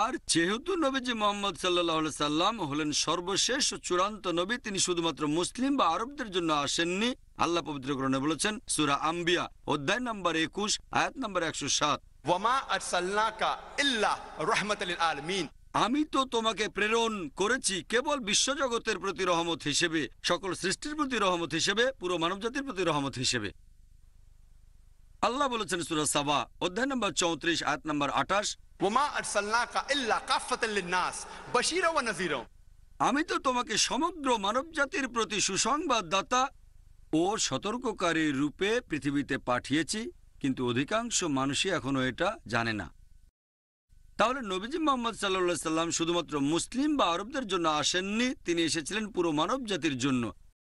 আর যেহেতু নবীজি মোহাম্মদ সাল্লাহ সাল্লাম হলেন সর্বশেষ ও চূড়ান্ত নবী তিনি শুধুমাত্র মুসলিম বা আরবদের জন্য আসেননি। আল্লাহ পবিত্রকরণে বলেছেন সুরা আম্বিয়া অধ্যায় নম্বর একুশ আয়াত নম্বর একশো সাত। আমি তো তোমাকে প্রেরণ করেছি কেবল বিশ্বজগতের প্রতি রহমত হিসেবে সকল সৃষ্টির প্রতি রহমত হিসেবে পুরো মানবজাতির প্রতি রহমত হিসেবে। আল্লাহ বলেছেন সুরা সাবা অধ্যায় নম্বর চৌত্রিশ আয়াত নম্বর আঠাশ। আমি তো তোমাকে সমগ্র মানব জাতির প্রতি সুসংবাদদাতা ও সতর্ককারী রূপে পৃথিবীতে পাঠিয়েছি কিন্তু অধিকাংশ মানুষই এখনও এটা জানে না। তাহলে নবীজি মোহাম্মদ সাল্লা সাল্লাম শুধুমাত্র মুসলিম বা আরবদের জন্য আসেননি তিনি এসেছিলেন পুরো মানব জাতির জন্য।